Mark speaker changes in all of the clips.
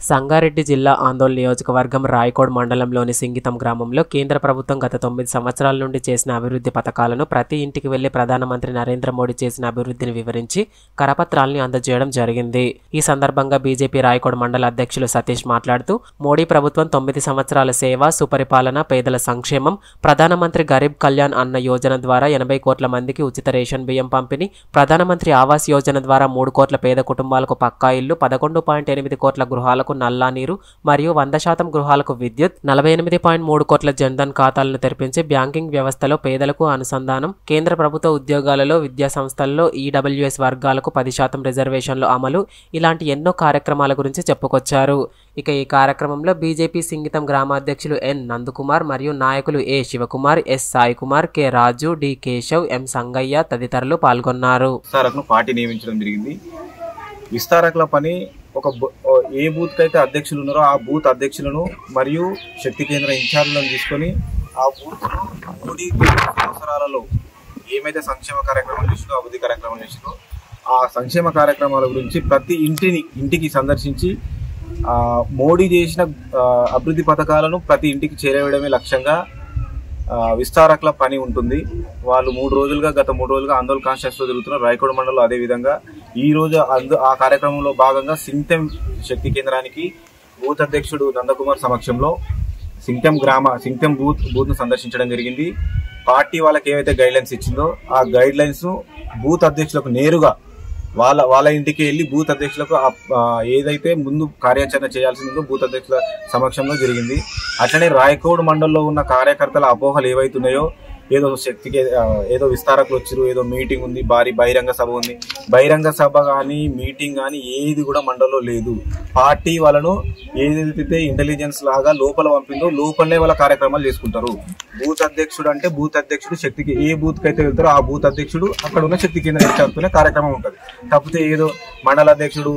Speaker 1: సంగారెడ్డి జిల్లా ఆందోళన నియోజకవర్గం రాయకోడ్ మండలంలోని సింగితం గ్రామంలో కేంద్ర ప్రభుత్వం గత తొమ్మిది సంవత్సరాల నుండి చేసిన అభివృద్ధి పథకాలను ప్రతి ఇంటికి వెళ్ళి ప్రధానమంత్రి నరేంద్ర మోడీ చేసిన అభివృద్ధిని వివరించి కరపత్రాల్ని అందజేయడం జరిగింది. ఈ సందర్భంగా బీజేపీ రాయకోడ్ మండల అధ్యక్షులు సతీష్ మాట్లాడుతూ మోడీ ప్రభుత్వం తొమ్మిది సంవత్సరాల సేవ సుపరిపాలన పేదల సంక్షేమం ప్రధానమంత్రి గరీబ్ కళ్యాణ్ అన్న యోజన ద్వారా ఎనభై కోట్ల మందికి ఉచిత రేషన్ బియ్యం పంపిణీ ప్రధానమంత్రి ఆవాస్ యోజన ద్వారా మూడు కోట్ల పేద కుటుంబాలకు పక్కా ఇల్లు పదకొండు పాయింట్ ఎనిమిది కోట్ల గృహాలకు నల్లా నీరు మరియు వంద శాతం గృహాలకు విద్యుత్ నలభై ఎనిమిది పాయింట్ మూడు కోట్ల జన్ధన్ ఖాతాలను తెరిపించి బ్యాంకింగ్ వ్యవస్థలో పేదలకు అనుసంధానం కేంద్ర ప్రభుత్వ ఉద్యోగాలలో విద్యా సంస్థల్లో ఈడబ్ల్యూఎస్ వర్గాలకు పది శాతం రిజర్వేషన్లు అమలు ఇలాంటి ఎన్నో కార్యక్రమాల గురించి చెప్పుకొచ్చారు. ఇక ఈ కార్యక్రమంలో బీజేపీ సింగితం గ్రామాధ్యక్షులు ఎన్ నందకుమార్ మరియు నాయకులు A Shivakumar S Sai Kumar K Raju D Keshav M Sangayya తదితరులు పాల్గొన్నారు.
Speaker 2: పార్టీ నియమించడం జరిగింది. విస్తారకుల పని ఒక బూ- ఏ బూత్ అయితే అధ్యక్షులు ఉన్నారో ఆ బూత్ అధ్యక్షులను మరియు శక్తి కేంద్ర ఇన్ఛార్జ్లను తీసుకొని ఆ బూత్ మోడీ సంవత్సరాలలో ఏమైతే సంక్షేమ కార్యక్రమాలు చేసిందో అభివృద్ధి కార్యక్రమాలు చేసిందో ఆ సంక్షేమ కార్యక్రమాల గురించి ప్రతి ఇంటిని ఇంటికి సందర్శించి ఆ, మోడీ చేసిన అభివృద్ధి పథకాలను ప్రతి ఇంటికి చేరవేయడమే లక్ష్యంగా విస్తారకుల పని ఉంటుంది. వాళ్ళు మూడు రోజులుగా గత మూడు రోజులుగా ఆందోళన కాన్షియస్లో జరుగుతున్నారు రాయకోడ మండలంలో అదేవిధంగా ఈ రోజు అందు ఆ కార్యక్రమంలో భాగంగా సింగ్టెం శక్తి కేంద్రానికి బూత్ అధ్యక్షుడు నందకుమార్ సమక్షంలో సింగ్టెం గ్రామ సింగ్టెం బూత్ బూత్ను సందర్శించడం జరిగింది. పార్టీ వాళ్ళకి ఏవైతే గైడ్ లైన్స్ ఇచ్చిందో ఆ గైడ్ లైన్స్ బూత్ అధ్యక్షులకు నేరుగా వాళ్ళ వాళ్ళ ఇంటికి వెళ్ళి బూత్ అధ్యక్షులకు ఏదైతే ముందు కార్యాచరణ చేయాల్సిందో బూత్ అధ్యక్షుల సమక్షంలో జరిగింది. అట్లనే రాయకోడ్ మండలంలో ఉన్న కార్యకర్తల అపోహలు ఏవైతున్నాయో ఏదో శక్తికి ఏదో విస్తారకులు వచ్చారు ఏదో మీటింగ్ ఉంది భారీ బహిరంగ సభ ఉంది. బహిరంగ సభ కానీ మీటింగ్ కానీ ఏది కూడా మండలంలో లేదు. పార్టీ వాళ్ళను ఏదైతే ఇంటెలిజెన్స్ లాగా లోపల పంపిందో లోపలనే వాళ్ళ కార్యక్రమాలు చేసుకుంటారు. బూత్ అధ్యక్షుడు అంటే బూత్ అధ్యక్షుడు శక్తికి ఏ బూత్కి అయితే వెళ్తారో ఆ బూత్ అధ్యక్షుడు అక్కడ ఉన్న శక్తి కేంద్ర ఇన్ఛార్జ్తోనే కార్యక్రమం ఉంటుంది. కాకపోతే ఏదో మండల అధ్యక్షుడు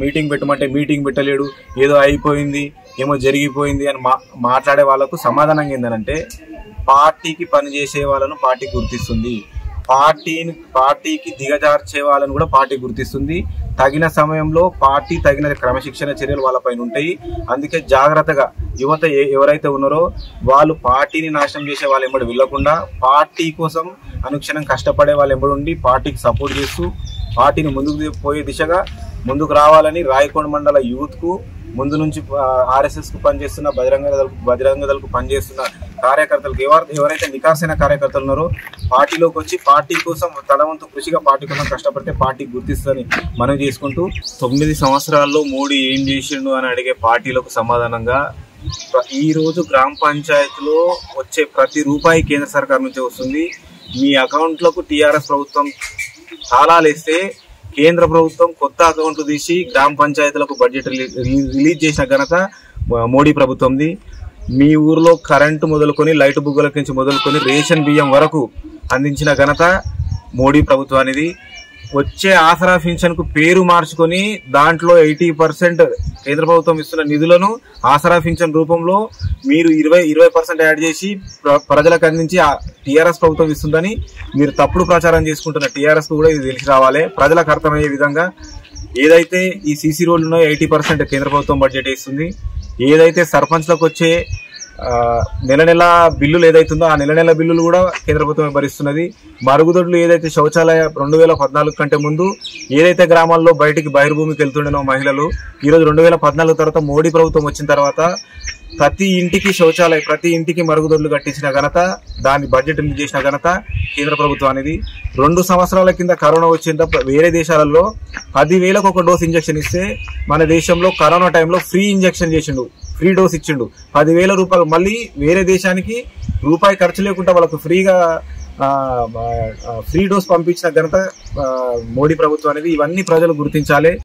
Speaker 2: మీటింగ్ పెట్టమంటే మీటింగ్ పెట్టలేడు ఏదో అయిపోయింది ఏమో జరిగిపోయింది అని మా మాట్లాడే వాళ్ళకు సమాధానం ఏంటంటే పార్టీకి పనిచేసే వాళ్ళను పార్టీ గుర్తిస్తుంది. పార్టీని పార్టీకి దిగజార్చే వాళ్ళని కూడా పార్టీ గుర్తిస్తుంది. తగిన సమయంలో పార్టీ తగిన క్రమశిక్షణ చర్యలు వాళ్ళపైన ఉంటాయి. అందుకే జాగ్రత్తగా యువత ఏ- ఎవరైతే ఉన్నారో వాళ్ళు పార్టీని నాశనం చేసే వాళ్ళు ఎంబడి వెళ్ళకుండా పార్టీ కోసం అనుక్షణం కష్టపడే వాళ్ళు ఎంబడి ఉండి పార్టీకి సపోర్ట్ చేస్తూ పార్టీని ముందుకు పోయే దిశగా ముందుకు రావాలని రాయకొండ మండల యూత్కు ముందు నుంచి ఆర్ఎస్ఎస్కు పనిచేస్తున్న బజరంగ దళకు బజరంగ దళకు పనిచేస్తున్న కార్యకర్తలకు ఎవరు ఎవరైతే నికాసైన కార్యకర్తలు ఉన్నారో పార్టీలోకి వచ్చి పార్టీ కోసం తలవంతు కృషిగా పార్టీ కోసం కష్టపడితే పార్టీ గుర్తిస్తుందని మనం చేసుకుంటూ తొమ్మిది సంవత్సరాల్లో మోడీ ఏం చేసిండు అని అడిగే పార్టీలకు సమాధానంగా ఈరోజు ఈ రోజు గ్రామ పంచాయతీలో వచ్చే ప్రతి రూపాయి కేంద్ర సర్కార్ నుంచి వస్తుంది. మీ అకౌంట్లకు టీఆర్ఎస్ ప్రభుత్వం తాళాలేస్తే కేంద్ర ప్రభుత్వం కొత్త అకౌంట్లు తీసి గ్రామ పంచాయతీలకు బడ్జెట్ రిలీజ్ చేసిన ఘనత మోడీ ప్రభుత్వంది. మీ ఊర్లో కరెంటు మొదలుకొని లైట్ బుగ్గల నుంచి మొదలుకొని రేషన్ బియ్యం వరకు అందించిన ఘనత మోడీ ప్రభుత్వానిది. వచ్చే ఆసరా పింఛన్కు కు పేరు మార్చుకొని దాంట్లో ఎయిటీ పర్సెంట్ కేంద్ర ప్రభుత్వం ఇస్తున్న నిధులను ఆసరా పింఛన్ రూపంలో మీరు ఇరవై ఇరవై పర్సెంట్ యాడ్ చేసి ప్ర- ప్రజలకు అందించి టీఆర్ఎస్ ప్రభుత్వం ఇస్తుందని మీరు తప్పుడు ప్రచారం చేసుకుంటున్న టీఆర్ఎస్ కూడా ఇది తెలిసి రావాలి. ప్రజలకు అర్థమయ్యే విధంగా ఏదైతే ఈ సీసీ రోడ్లు ఉన్నాయో ఎయిటీ పర్సెంట్ కేంద్ర ప్రభుత్వం బడ్జెట్ ఇస్తుంది ఏదైతే సర్పంచ్లకు వచ్చే నెల నెల బిల్లులు ఏదైతుందో ఆ నెల నెల బిల్లులు కూడా కేంద్ర ప్రభుత్వమే భరిస్తున్నది. మరుగుదొడ్లు ఏదైతే శౌచాలయ రెండు వేల పద్నాలుగు కంటే ముందు ఏదైతే గ్రామాల్లో బయటికి బహిర్భూమికి వెళ్తుండేనో మహిళలు ఈరోజు రెండు వేల పద్నాలుగు తర్వాత మోడీ ప్రభుత్వం వచ్చిన తర్వాత ప్రతి ఇంటికి శౌచాలయ ప్రతి ఇంటికి మరుగుదొడ్లు కట్టించిన ఘనత దాన్ని బడ్జెట్ రిలీజ్ చేసిన ఘనత కేంద్ర ప్రభుత్వం అనేది. రెండు సంవత్సరాల కింద కరోనా వచ్చిన వేరే దేశాలలో పదివేలకు ఒక డోస్ ఇంజక్షన్ ఇస్తే మన దేశంలో కరోనా టైంలో ఫ్రీ ఇంజెక్షన్ చేసిండు. ఫ్రీ డోస్ ఇచ్చిండు. పదివేల రూపాయలు. మళ్ళీ వేరే దేశానికి రూపాయి ఖర్చు లేకుండా వాళ్ళకు ఫ్రీగా ఫ్రీ డోస్ పంపించిన ఘనత మోడీ ప్రభుత్వం అనేది ఇవన్నీ ప్రజలు గుర్తించాలి.